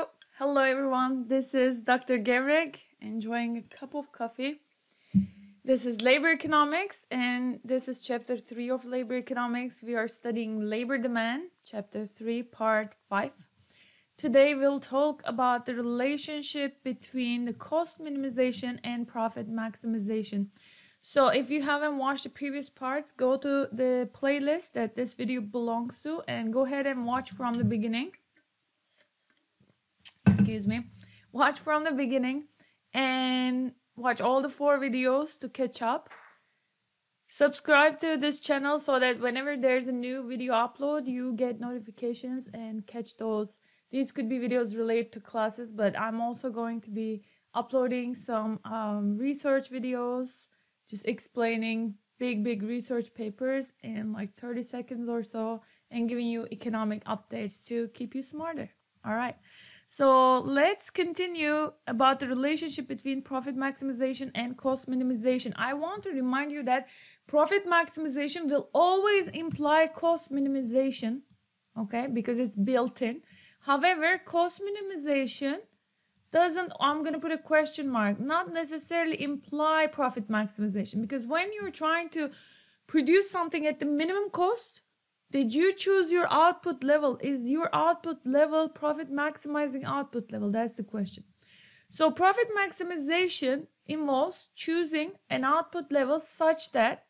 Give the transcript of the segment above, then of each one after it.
Oh, hello everyone. This is Dr. Gevrek enjoying a cup of coffee. This is labor economics and this is chapter 3 of labor economics. We are studying labor demand, chapter 3, part 5. Today we'll talk about the relationship between the cost minimization and profit maximization. So if you haven't watched the previous parts, go to the playlist that this video belongs to and go ahead and watch from the beginning excuse me, watch from the beginning and watch all the four videos to catch up. Subscribe to this channel so that whenever there's a new video upload, you get notifications and catch those. These could be videos related to classes, but I'm also going to be uploading some um, research videos, just explaining big, big research papers in like 30 seconds or so and giving you economic updates to keep you smarter. All right. So let's continue about the relationship between profit maximization and cost minimization. I want to remind you that profit maximization will always imply cost minimization, okay, because it's built in. However, cost minimization doesn't, I'm going to put a question mark, not necessarily imply profit maximization because when you're trying to produce something at the minimum cost, did you choose your output level? Is your output level profit maximizing output level? That's the question. So profit maximization involves choosing an output level such that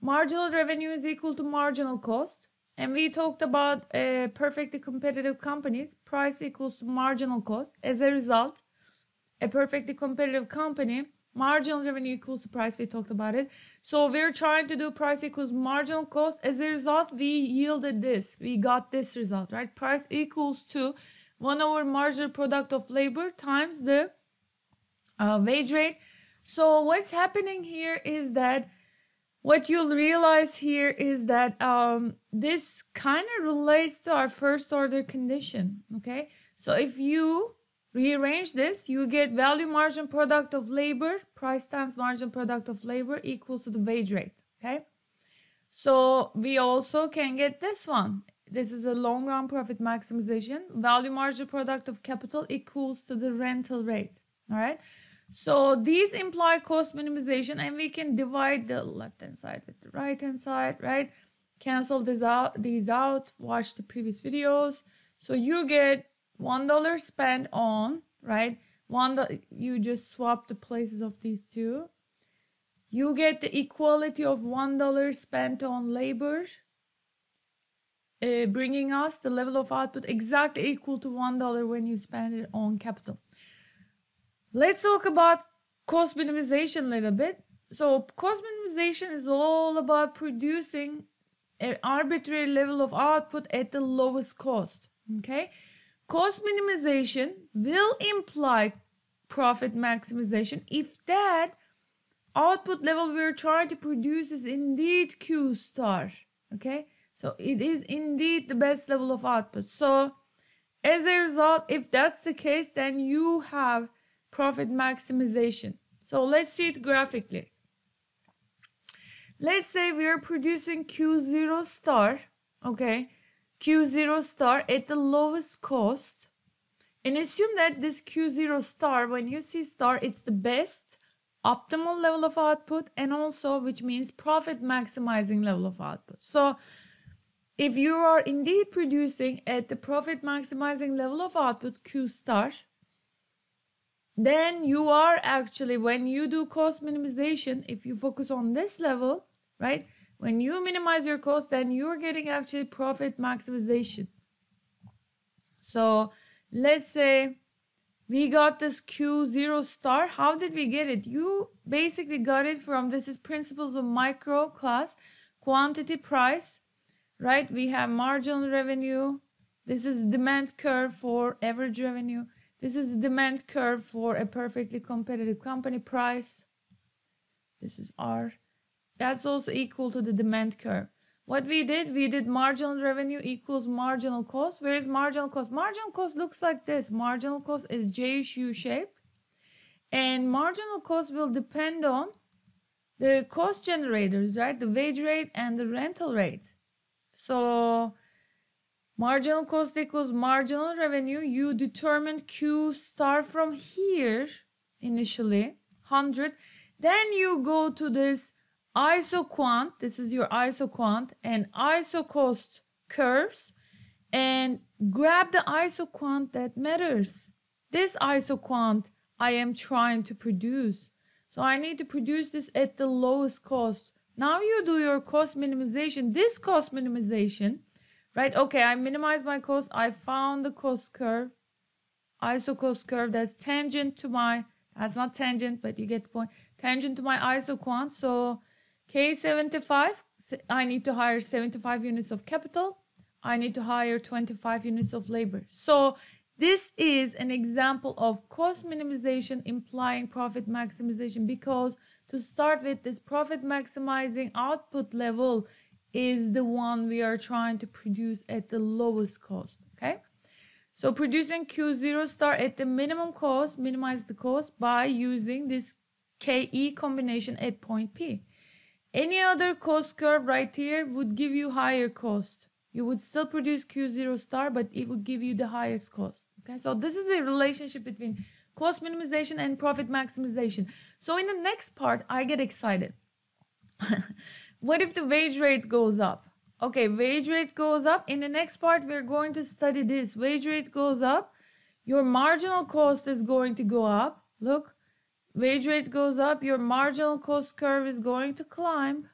marginal revenue is equal to marginal cost. And we talked about uh, perfectly competitive companies, price equals marginal cost. As a result, a perfectly competitive company marginal revenue equals price we talked about it. So we're trying to do price equals marginal cost. As a result we yielded this. We got this result right? Price equals to 1 over marginal product of labor times the uh, wage rate. So what's happening here is that what you'll realize here is that um, this kind of relates to our first order condition okay? So if you Rearrange this, you get value margin product of labor, price times margin product of labor equals to the wage rate, okay? So we also can get this one. This is a long run profit maximization. Value margin product of capital equals to the rental rate, all right? So these imply cost minimization and we can divide the left hand side with the right hand side, right? Cancel these out, these out, watch the previous videos. So you get one dollar spent on right? One you just swap the places of these two. You get the equality of one dollar spent on labor uh, bringing us the level of output exactly equal to one dollar when you spend it on capital. Let's talk about cost minimization a little bit. So cost minimization is all about producing an arbitrary level of output at the lowest cost okay Cost minimization will imply profit maximization if that output level we're trying to produce is indeed Q star. Okay, so it is indeed the best level of output. So as a result, if that's the case, then you have profit maximization. So let's see it graphically. Let's say we are producing Q0 star, okay, Q0 star at the lowest cost and assume that this Q0 star, when you see star, it's the best optimal level of output and also which means profit maximizing level of output. So if you are indeed producing at the profit maximizing level of output Q star, then you are actually, when you do cost minimization, if you focus on this level, right, when you minimize your cost, then you're getting actually profit maximization. So let's say we got this Q0 star. How did we get it? You basically got it from this is principles of micro class, quantity price, right? We have marginal revenue. This is demand curve for average revenue. This is demand curve for a perfectly competitive company price. This is R. That's also equal to the demand curve. What we did, we did marginal revenue equals marginal cost. Where is marginal cost? Marginal cost looks like this. Marginal cost is J-U shaped. And marginal cost will depend on the cost generators, right? The wage rate and the rental rate. So marginal cost equals marginal revenue. You determine Q star from here initially, 100. Then you go to this isoquant, this is your isoquant, and isocost curves and grab the isoquant that matters. This isoquant I am trying to produce. So I need to produce this at the lowest cost. Now you do your cost minimization. This cost minimization, right? Okay, I minimize my cost. I found the cost curve, iso cost curve that's tangent to my, that's not tangent, but you get the point. Tangent to my isoquant. So K75, I need to hire 75 units of capital. I need to hire 25 units of labor. So this is an example of cost minimization implying profit maximization because to start with this profit maximizing output level is the one we are trying to produce at the lowest cost, okay? So producing Q0 star at the minimum cost, minimize the cost by using this KE combination at point P. Any other cost curve right here would give you higher cost you would still produce Q0 star, but it would give you the highest cost. Okay, so this is a relationship between cost minimization and profit maximization. So in the next part, I get excited. what if the wage rate goes up? Okay, wage rate goes up. In the next part, we're going to study this. Wage rate goes up. Your marginal cost is going to go up. Look, wage rate goes up. Your marginal cost curve is going to climb.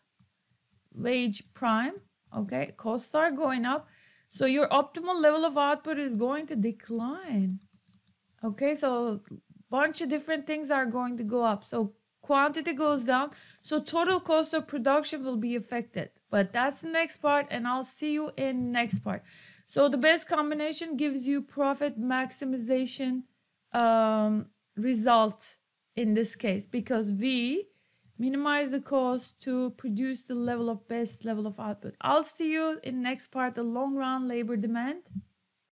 Wage prime okay costs are going up. So your optimal level of output is going to decline okay? So bunch of different things are going to go up. So quantity goes down so total cost of production will be affected. But that's the next part and i'll see you in next part. So the best combination gives you profit maximization um, result in this case because v minimize the cost to produce the level of best level of output. I'll see you in next part, the long run labor demand.